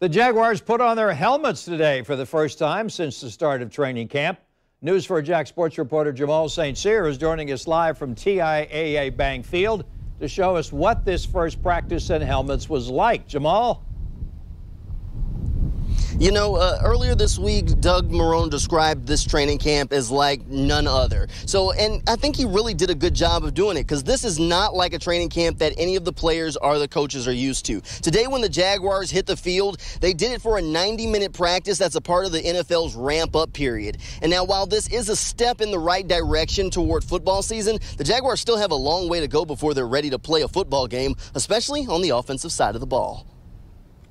The Jaguars put on their helmets today for the first time since the start of training camp. News 4 Jax Sports reporter Jamal St. Cyr is joining us live from TIAA Bank Field to show us what this first practice in helmets was like. Jamal? You know, uh, earlier this week, Doug Marrone described this training camp as like none other. So, and I think he really did a good job of doing it because this is not like a training camp that any of the players or the coaches are used to. Today, when the Jaguars hit the field, they did it for a 90 minute practice that's a part of the NFL's ramp up period. And now, while this is a step in the right direction toward football season, the Jaguars still have a long way to go before they're ready to play a football game, especially on the offensive side of the ball.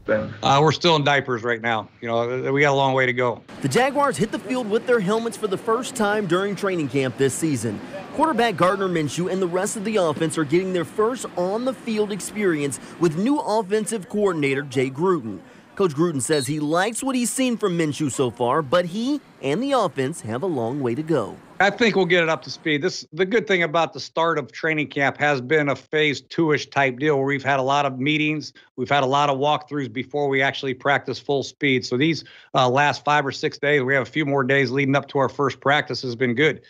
Uh, we're still in diapers right now. You know, we got a long way to go. The Jaguars hit the field with their helmets for the first time during training camp this season. Quarterback Gardner Minshew and the rest of the offense are getting their first on the field experience with new offensive coordinator Jay Gruden. Coach Gruden says he likes what he's seen from Minshew so far, but he and the offense have a long way to go. I think we'll get it up to speed. This the good thing about the start of training camp has been a phase two-ish type deal where we've had a lot of meetings, we've had a lot of walkthroughs before we actually practice full speed. So these uh, last five or six days, we have a few more days leading up to our first practice has been good.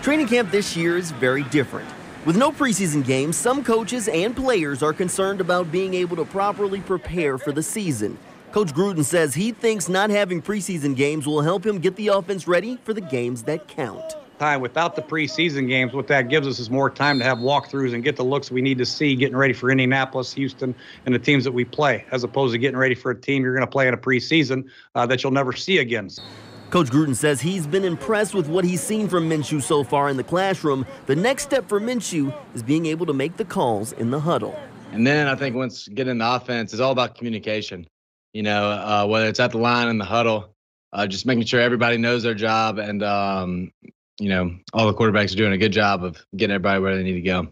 Training camp this year is very different. With no preseason games, some coaches and players are concerned about being able to properly prepare for the season. Coach Gruden says he thinks not having preseason games will help him get the offense ready for the games that count time without the preseason games. What that gives us is more time to have walkthroughs and get the looks we need to see getting ready for Indianapolis, Houston, and the teams that we play, as opposed to getting ready for a team you're going to play in a preseason uh, that you'll never see again. Coach Gruden says he's been impressed with what he's seen from Minshew so far in the classroom. The next step for Minshew is being able to make the calls in the huddle. And then I think once getting the offense, it's all about communication. You know, uh, whether it's at the line in the huddle, uh, just making sure everybody knows their job and um, you know, all the quarterbacks are doing a good job of getting everybody where they need to go.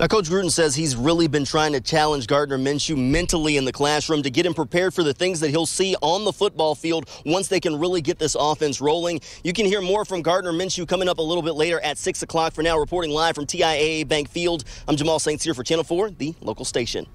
Now, Coach Gruden says he's really been trying to challenge Gardner Minshew mentally in the classroom to get him prepared for the things that he'll see on the football field once they can really get this offense rolling. You can hear more from Gardner Minshew coming up a little bit later at 6 o'clock. For now, reporting live from TIAA Bank Field, I'm Jamal St. Cyr for Channel 4, the local station.